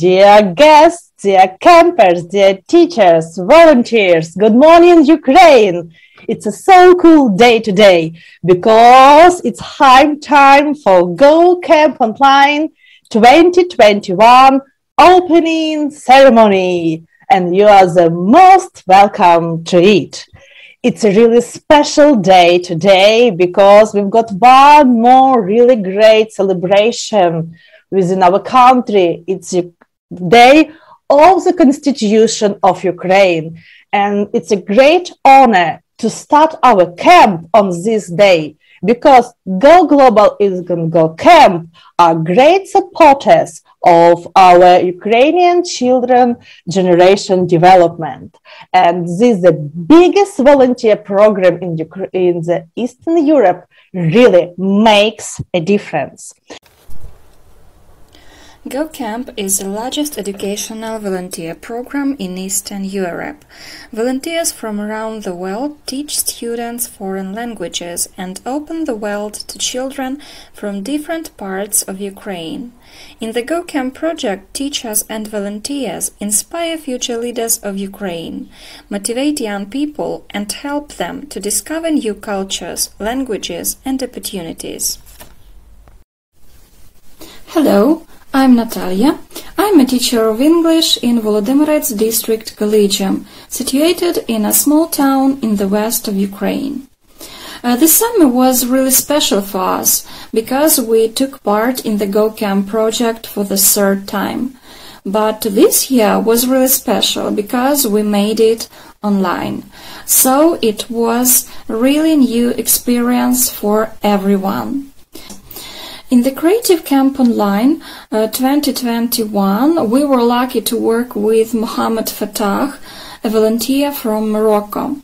dear guests, dear campers, dear teachers, volunteers. Good morning, Ukraine. It's a so cool day today because it's high time for Go Camp Online 2021 opening ceremony, and you are the most welcome to it. It's a really special day today because we've got one more really great celebration within our country. It's day of the Constitution of Ukraine. And it's a great honor to start our camp on this day because Go Global is going to Go Camp are great supporters of our Ukrainian children generation development. And this is the biggest volunteer program in, in the Eastern Europe really makes a difference. GoCamp is the largest educational volunteer program in Eastern Europe. Volunteers from around the world teach students foreign languages and open the world to children from different parts of Ukraine. In the GoCamp project, teachers and volunteers inspire future leaders of Ukraine, motivate young people, and help them to discover new cultures, languages, and opportunities. Hello, I'm Natalia. I'm a teacher of English in Volodymyrets district Collegium, situated in a small town in the west of Ukraine. Uh, this summer was really special for us because we took part in the Go Camp project for the third time. But this year was really special because we made it online. So it was really new experience for everyone. In the Creative Camp Online uh, 2021, we were lucky to work with Mohammed Fatah, a volunteer from Morocco.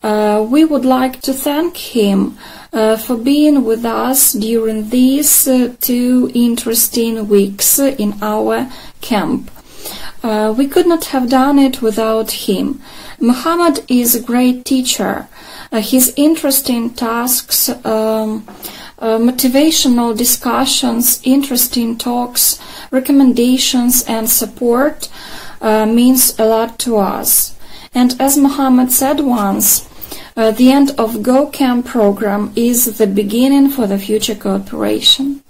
Uh, we would like to thank him uh, for being with us during these uh, two interesting weeks in our camp. Uh, we could not have done it without him. Muhammad is a great teacher. Uh, his interesting tasks, um, uh, motivational discussions, interesting talks, recommendations, and support uh, means a lot to us. And as Muhammad said once, uh, the end of Go Camp program is the beginning for the future cooperation.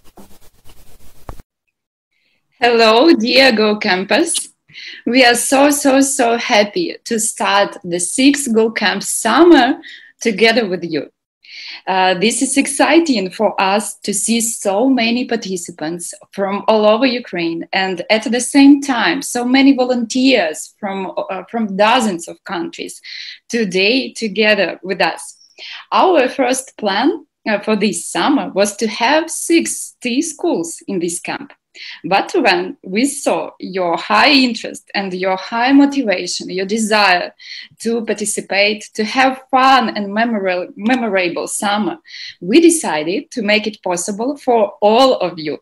Hello, dear Go. We are so, so, so happy to start the sixth Go Camp summer together with you. Uh, this is exciting for us to see so many participants from all over Ukraine, and at the same time, so many volunteers from, uh, from dozens of countries today together with us. Our first plan uh, for this summer was to have 60 schools in this camp. But when we saw your high interest and your high motivation, your desire to participate, to have fun and memorable, memorable summer, we decided to make it possible for all of you.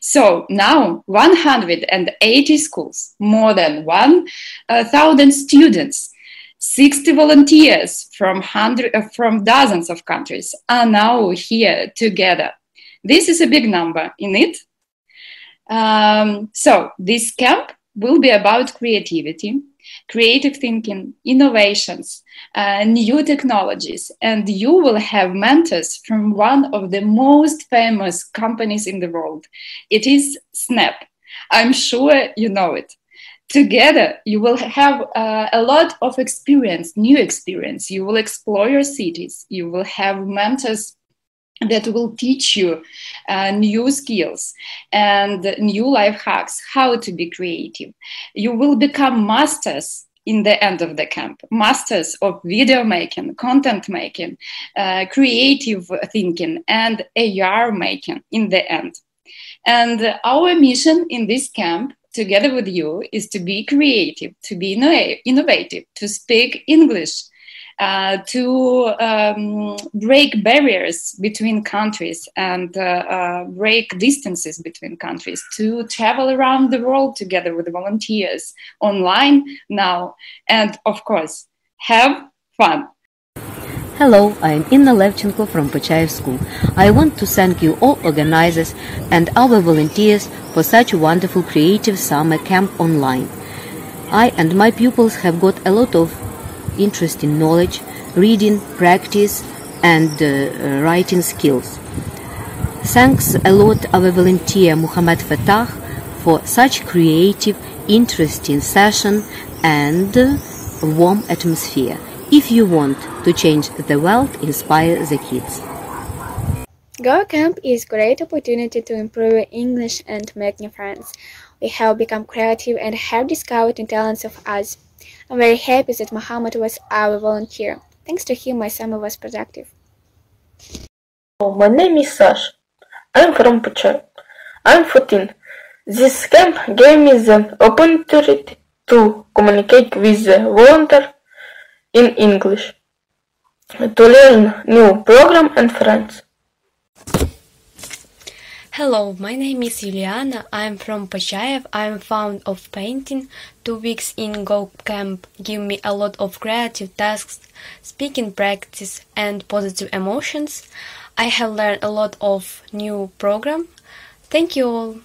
So now 180 schools, more than 1,000 students, 60 volunteers from, hundred, uh, from dozens of countries are now here together. This is a big number in it. Um, so this camp will be about creativity, creative thinking, innovations, uh, new technologies, and you will have mentors from one of the most famous companies in the world. It is Snap. I'm sure you know it. Together, you will have uh, a lot of experience, new experience. You will explore your cities. You will have mentors that will teach you uh, new skills and new life hacks how to be creative. You will become masters in the end of the camp masters of video making content making uh, creative thinking and ar making in the end. And our mission in this camp, together with you, is to be creative, to be innovative, to speak English, uh, to um, break barriers between countries and uh, uh, break distances between countries, to travel around the world together with volunteers online now, and of course, have fun. Hello, I am Inna Levchenko from Pochayev School. I want to thank you all organizers and our volunteers for such a wonderful creative summer camp online. I and my pupils have got a lot of interesting knowledge, reading, practice and uh, writing skills. Thanks a lot our volunteer Muhammad Fatah for such creative, interesting session and warm atmosphere. If you want to change the world, inspire the kids. Go Camp is great opportunity to improve English and make new friends. We have become creative and have discovered new talents of us. I'm very happy that Muhammad was our volunteer. Thanks to him, my summer was productive. Oh, my name is Sash. I'm from Pucha. I'm 14. This camp gave me the opportunity to communicate with the volunteer in English, to learn new program and friends. Hello, my name is Juliana. I'm from Pochayev. I'm fond of painting. Two weeks in Go Camp give me a lot of creative tasks, speaking practice, and positive emotions. I have learned a lot of new program. Thank you all.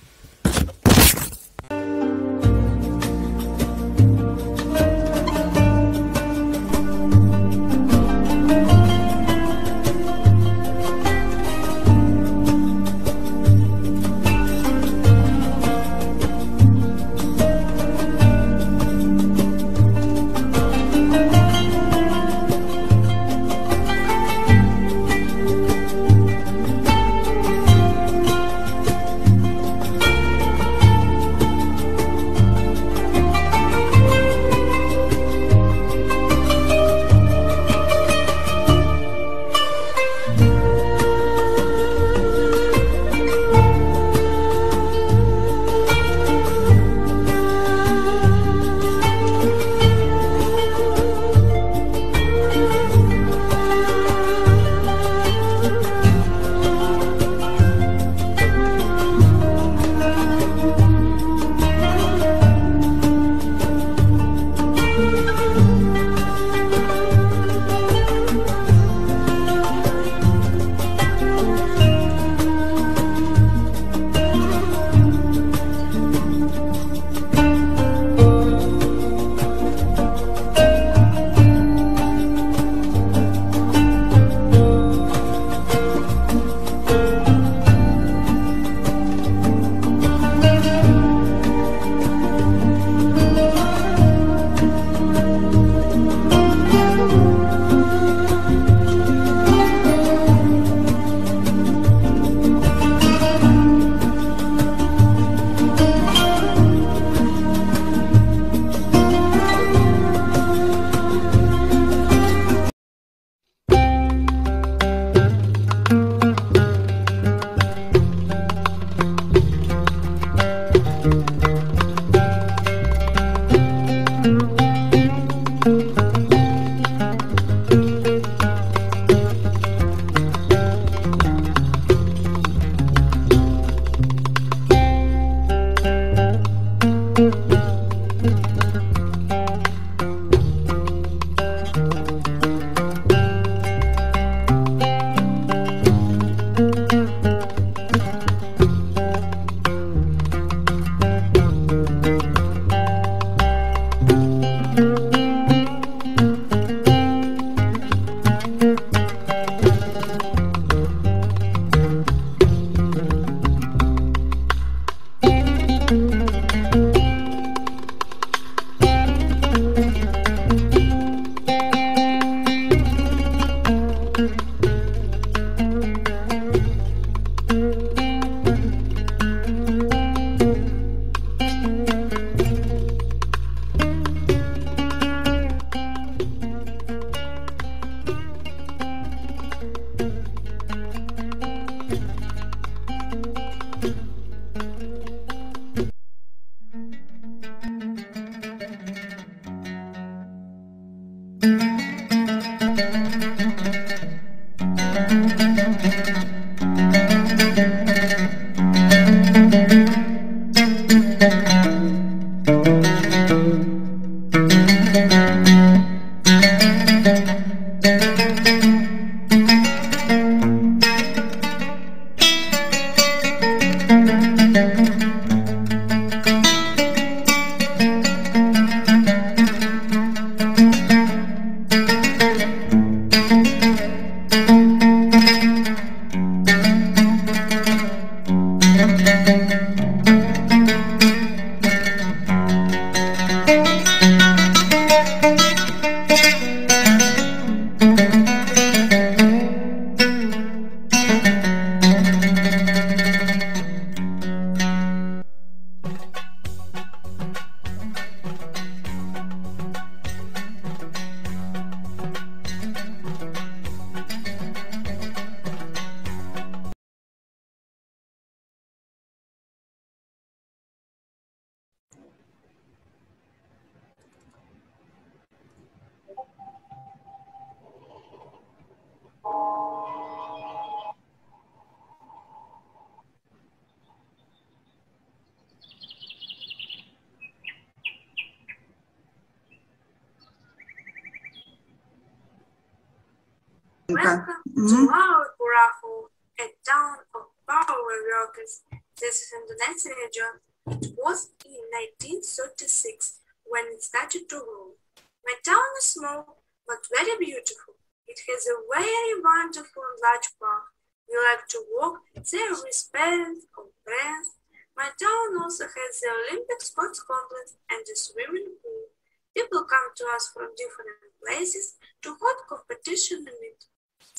It was in 1936 when it started to rule. My town is small but very beautiful. It has a very wonderful large park. We like to walk there with parents or friends. My town also has the Olympic sports complex and a swimming pool. People come to us from different places to hold competition in it.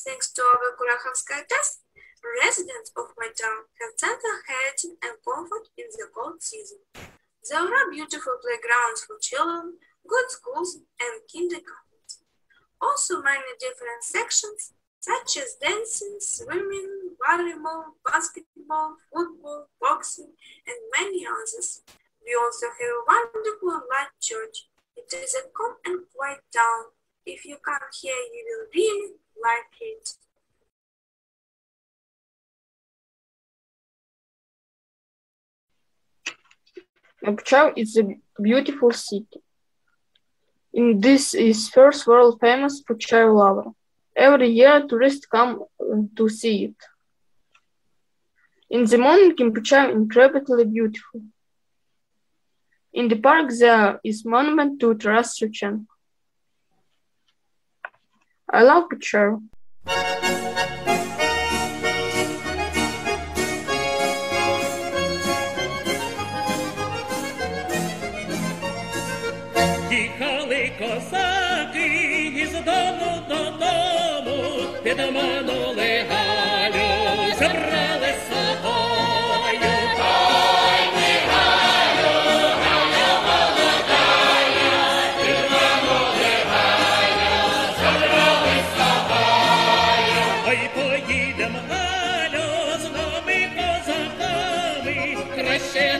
Thanks to our Kurahovskaya test, residents of my town have central heating and comfort in the cold season. There are beautiful playgrounds for children, good schools, and kindergartens. Also, many different sections such as dancing, swimming, volleyball, basketball, football, boxing, and many others. We also have a wonderful large church. It is a calm and quiet town. If you come here, you will really like it. Mokchau is a beautiful city. In this is first world famous Pochayev Lavra. Every year tourists come uh, to see it. In the morning in incredibly beautiful. In the park there is monument to Taras Shevchenko. I love Pochayev. Christian.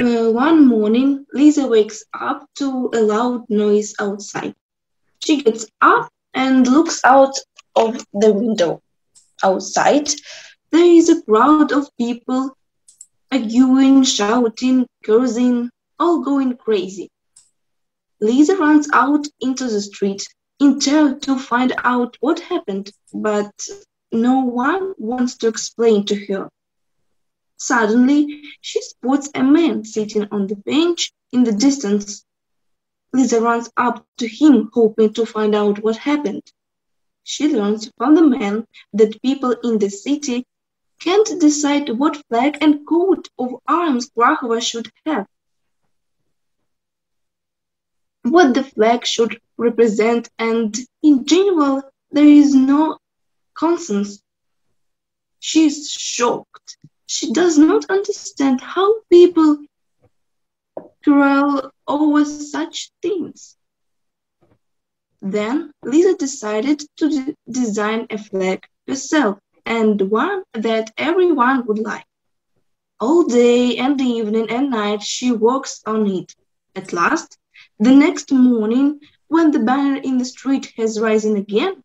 Uh, one morning, Lisa wakes up to a loud noise outside. She gets up and looks out of the window. Outside, there is a crowd of people arguing, shouting, cursing, all going crazy. Lisa runs out into the street in terror to find out what happened, but no one wants to explain to her. Suddenly, she spots a man sitting on the bench in the distance. Lisa runs up to him, hoping to find out what happened. She learns from the man that people in the city can't decide what flag and coat of arms Krakow should have. What the flag should represent, and in general, there is no consensus. She is shocked. She does not understand how people quarrel over such things. Then Lisa decided to de- design a flag herself and one that everyone would like. All day and evening and night she works on it. At last, the next morning, when the banner in the street has risen again,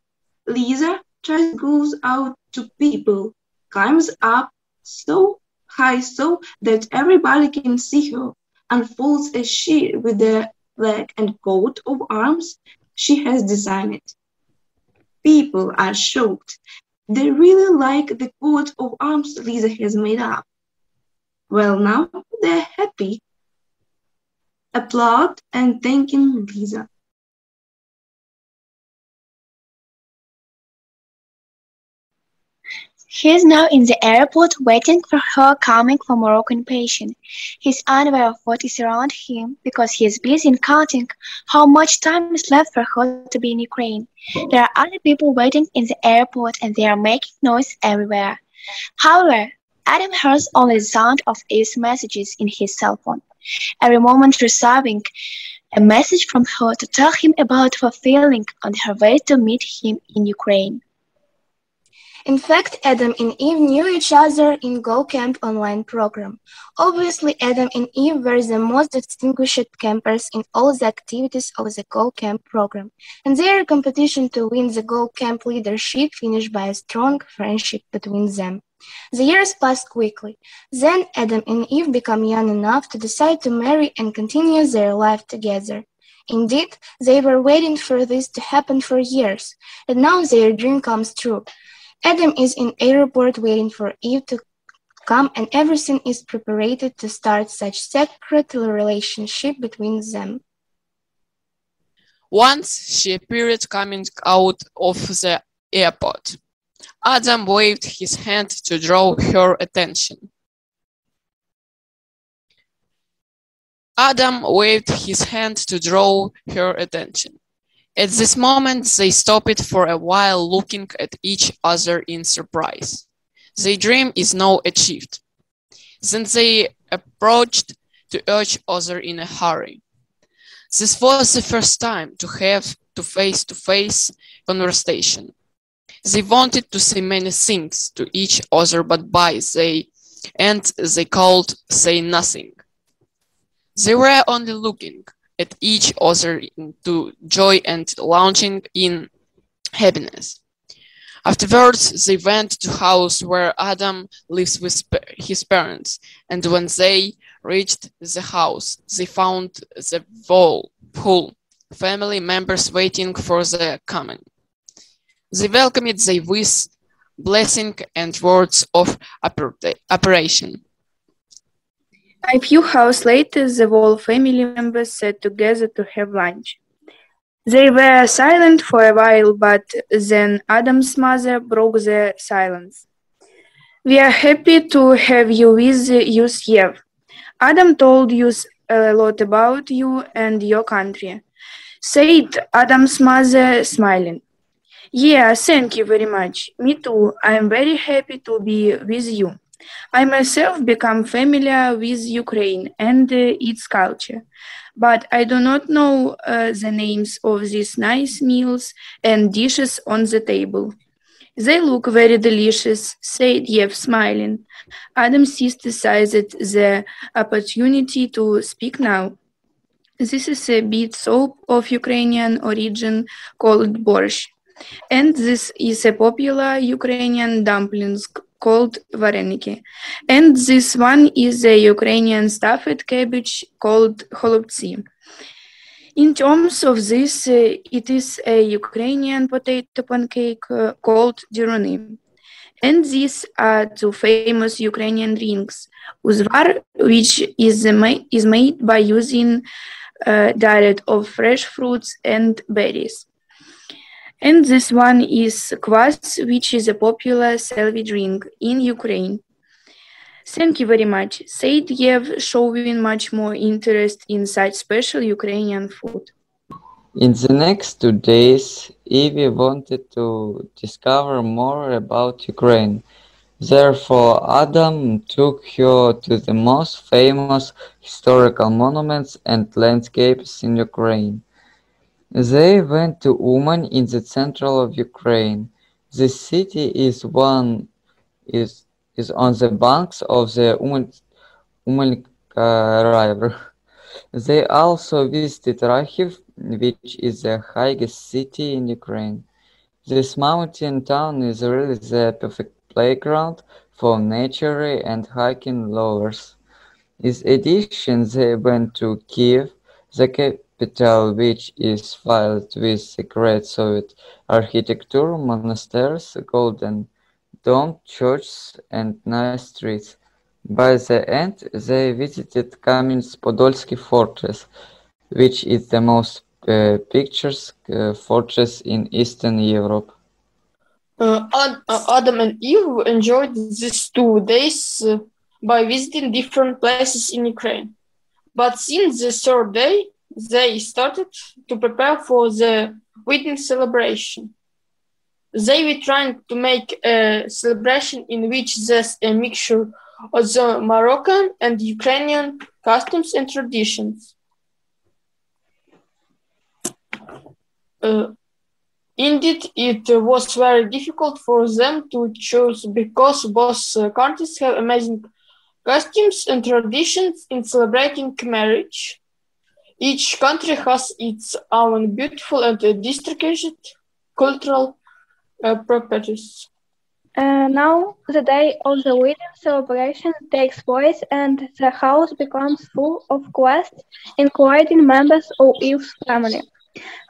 Lisa tries goes out to people, climbs up so high so that everybody can see her, unfolds a sheet with the flag and coat of arms she has designed. People are shocked. They really like the coat of arms Lisa has made up. Well, now they're happy. Applaud and thanking Lisa. He is now in the airport waiting for her coming from Moroccan patient. He is unaware of what is around him because he is busy in counting how much time is left for her to be in Ukraine. There are other people waiting in the airport and they are making noise everywhere. However, Adam hears only the sound of his messages in his cell phone, every moment receiving a message from her to tell him about her feeling on her way to meet him in Ukraine. In fact, Adam and Eve knew each other in Go Camp online program. Obviously, Adam and Eve were the most distinguished campers in all the activities of the Go Camp program, and their competition to win the Go Camp leadership finished by a strong friendship between them. The years passed quickly. Then Adam and Eve became young enough to decide to marry and continue their life together. Indeed, they were waiting for this to happen for years, and now their dream comes true. Adam is in airport waiting for Eve to come and everything is prepared to start such secret relationship between them. Once she appeared coming out of the airport. Adam waved his hand to draw her attention. Adam waved his hand to draw her attention. At this moment, they stopped for a while looking at each other in surprise. Their dream is now achieved. Then they approached to each other in a hurry. This was the first time to have to face to face conversation. They wanted to say many things to each other, but by they and they called say nothing. They were only looking at each other into joy and launching in happiness. Afterwards, they went to house where Adam lives with his parents, and when they reached the house, they found the whole pool family members waiting for their coming. They welcomed them with blessing and words of appreciation. A few hours later, the whole family members sat together to have lunch. They were silent for a while, but then Adam's mother broke the silence. We are happy to have you with us here. Adam told us a lot about you and your country, said Adam's mother, smiling. Yeah, thank you very much. Me too. I am very happy to be with you. I myself become familiar with Ukraine and uh, its culture, but I do not know uh, the names of these nice meals and dishes on the table. They look very delicious, said Yev, smiling. Adam seized the opportunity to speak now. This is a beet soup of Ukrainian origin called borscht, and this is a popular Ukrainian dumplings called vareniki. And this one is a Ukrainian stuffed cabbage called holubtsi. In terms of this, uh, it is a Ukrainian potato pancake uh, called deruni. And these are two famous Ukrainian drinks, uzvar, which is, ma- is made by using a diet of fresh fruits and berries. And this one is kvass, which is a popular Selvi drink in Ukraine. Thank you very much. Said Yev showing much more interest in such special Ukrainian food. In the next two days, Evie wanted to discover more about Ukraine. Therefore, Adam took her to the most famous historical monuments and landscapes in Ukraine. They went to Uman in the central of Ukraine. This city is one is is on the banks of the Uman, Umanka River. They also visited Rakhiv, which is the highest city in Ukraine. This mountain town is really the perfect playground for nature and hiking lovers. In addition, they went to Kiev, the capital which is filled with the great Soviet architecture, monasteries, golden dome churches, and nice streets. By the end, they visited Kamenets-Podolsky fortress, which is the most uh, picturesque uh, fortress in Eastern Europe. Uh, uh, Adam and Eve enjoyed these two days uh, by visiting different places in Ukraine. But since the third day, they started to prepare for the wedding celebration. They were trying to make a celebration in which there's a mixture of the Moroccan and Ukrainian customs and traditions. Uh, indeed, it was very difficult for them to choose because both uh, countries have amazing customs and traditions in celebrating marriage. Each country has its own beautiful and uh, distinguished cultural uh, properties. Uh, now the day of the wedding celebration takes place and the house becomes full of guests, including members of Eve's family,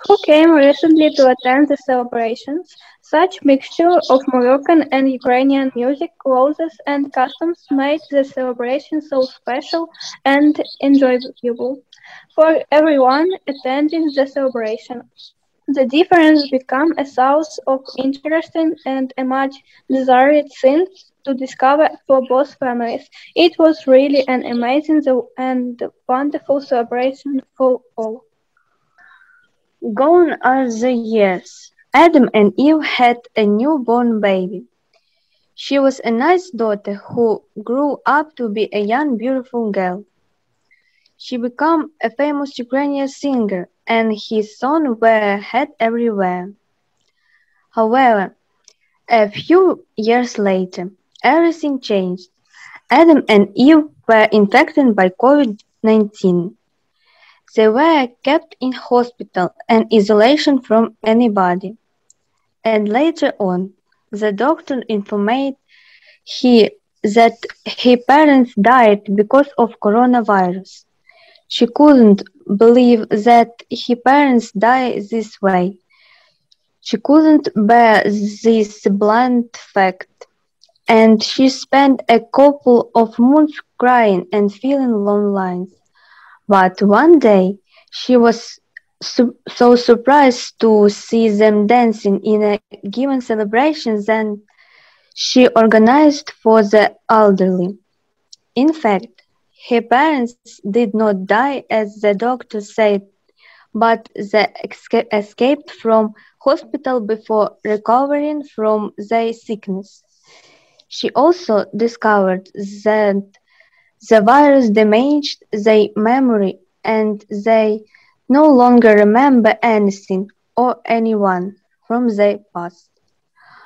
who came recently to attend the celebrations. Such mixture of Moroccan and Ukrainian music, clothes, and customs made the celebration so special and enjoyable for everyone attending the celebration. The difference became a source of interesting and a much desired thing to discover for both families. It was really an amazing and wonderful celebration for all. Gone are the years. Adam and Eve had a newborn baby. She was a nice daughter who grew up to be a young, beautiful girl. She became a famous Ukrainian singer, and his song were heard everywhere. However, a few years later, everything changed. Adam and Eve were infected by COVID-19. They were kept in hospital and isolation from anybody. And later on, the doctor informed he that her parents died because of coronavirus. She couldn't believe that her parents died this way. She couldn't bear this blunt fact, and she spent a couple of months crying and feeling lonely. But one day she was su- so surprised to see them dancing in a given celebration that she organized for the elderly. In fact, her parents did not die as the doctor said, but they esca- escaped from hospital before recovering from their sickness. She also discovered that the virus damaged their memory and they no longer remember anything or anyone from their past.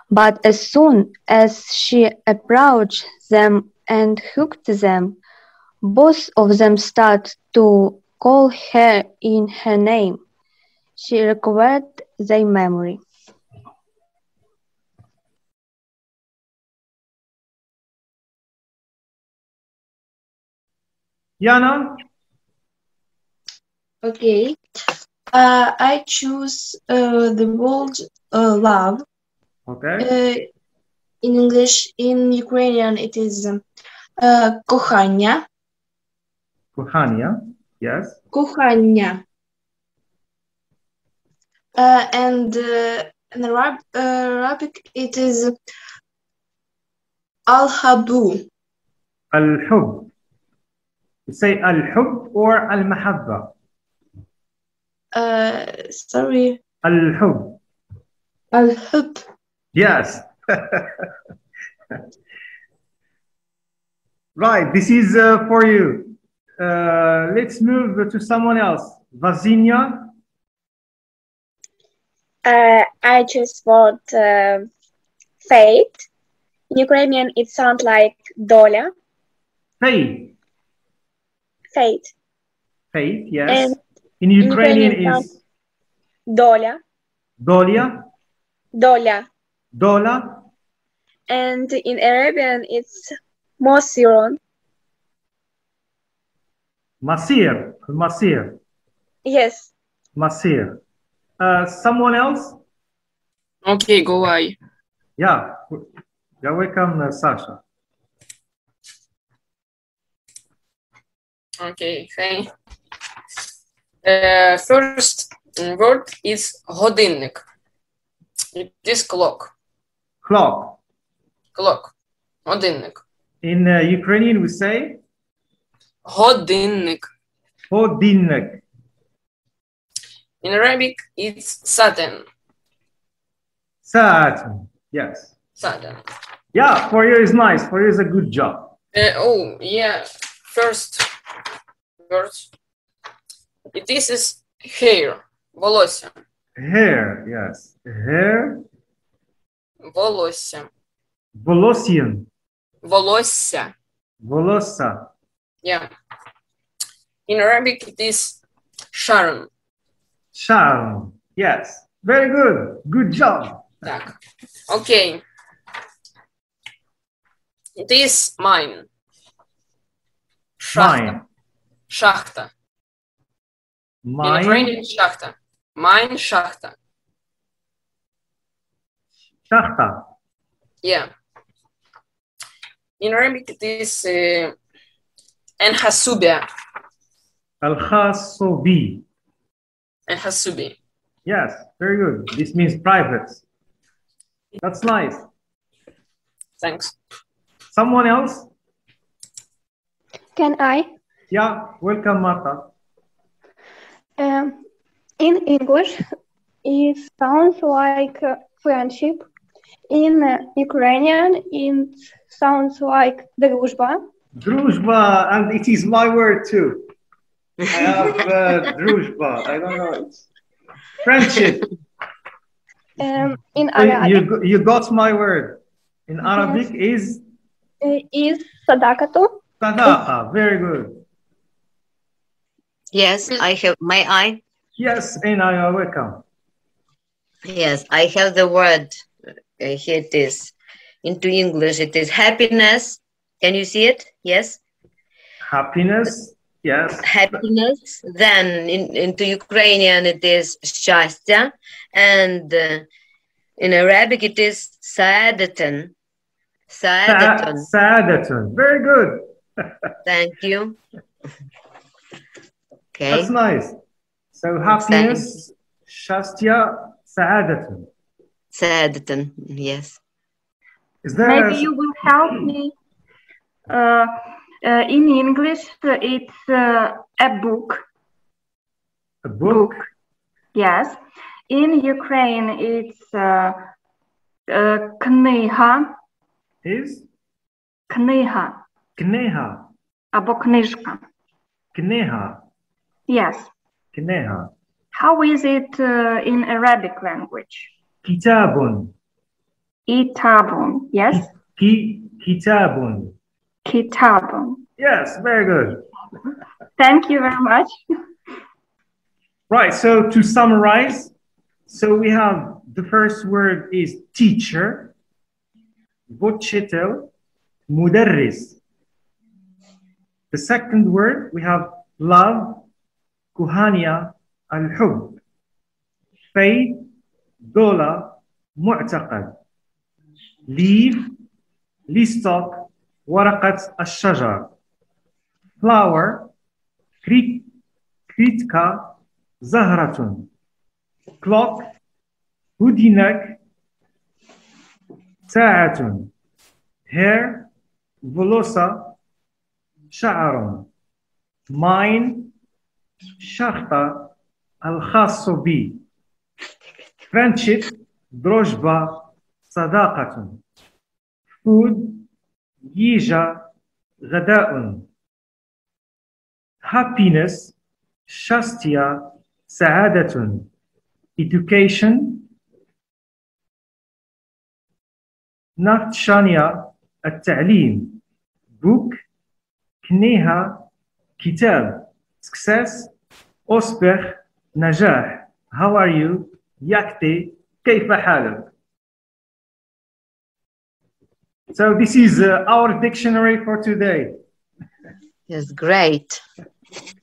But as soon as she approached them and hooked them, both of them start to call her in her name. She recovered their memory. Yana? Okay. Uh, I choose uh, the word uh, love. Okay. Uh, in English, in Ukrainian, it is uh. Kuchania, yes? Kuchania. Uh, and uh, in Arab, uh, Arabic, it is al-habu. Al-hub. Say al-hub or al-mahabba? Uh, sorry. Al-hub. Al-hub. Yes. right, this is uh, for you. Uh, let's move to someone else. Vazinia. Uh, I just want uh, fate. In Ukrainian, it sounds like doля, Faith. fate. Faith, yes. And In in Ukrainian Ukrainian is Доля, dolia, доля. dola, And in Arabian, it's mosiron. masir, masir, Yes. masir. Uh, someone else? Okay, go I. Yeah. You're welcome, uh, Sasha. Okay, thank uh, First word is годинник. It is clock. Clock. Clock. Годинник. In uh, Ukrainian, we say Годинник. hodinnik. In Arabic, it's Saturn. Saturn. Yes. Saturn. Yeah, for you is nice. For you is a good job. Uh, oh, yeah. First word. It is is hair. Волосся. Hair. Yes. Hair. Волосся. Volosian. Волосся. Volosa. Yeah. In Arabic, it is Sharon. Sharon. Yes. Very good. Good job. Так. Okay. It is mine. Шахта. Mine. Шахта. In Mine. Ukrainian, шахта. Mine, шахта. Shachta. Yeah. In Arabic, it is uh, Enhasubia. Al-Khasobi. Enhasubi. Yes. Very good. This means private. That's nice. Thanks. Someone else? Can I? Yeah. Welcome, Marta. Um, in English, it sounds like uh, friendship. In uh, Ukrainian, it sounds like дружба. Druzhba, and it is my word too. I have uh, druzhba. I don't know. It's friendship. Um, in you, Arabic, you, you got my word. In Arabic is uh, is sadakatu. sadaqa. Very good. Yes, I have. May I? Yes, and I are welcome. Yes, I have the word. Uh, here it is. Into English, it is happiness. Can you see it? Yes. Happiness. Yes. Happiness. Then in, into Ukrainian it is shastya, and uh, in Arabic it is saadatan. Saadatan. Saadatan. Very good. Thank you. Okay. That's nice. So happiness, shastya, saadatan. Saadatan. Yes. Is there Maybe a... you will help me Uh, uh, in English, uh, it's uh, a book. a book? Yes. In Ukraine, it's uh, uh, книга. Is Книга kneha. або книжка. Kneha. Yes. Kneha. How is it uh, in Arabic language? Kitabun. Itabun. Yes. Ki, kitabun. Yes, very good. Thank you very much. Right, so to summarize, so we have the first word is teacher, vocetel, mudarris. The second word we have love, kuhania, al-hub. Faith, dola, mu'taqad. Leave, listok, ورقة الشجر. Flower, كريت, كريتكا, زهرة. Clock, هدنك, ساعة. Hair, فلوسة, شعر. Mine, شخطة الخاص بي. Friendship, دروجبة, صداقة. Food, ييجا, غداء. Happiness, شاستيا, سعادة. Education, ناتشانيا, التعليم. Book, كنيها, كتاب. Success, أصبح, نجاح. How are you? يكتي, كيف حالك? So this is uh, our dictionary for today. Yes, great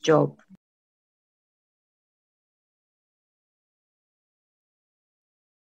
job.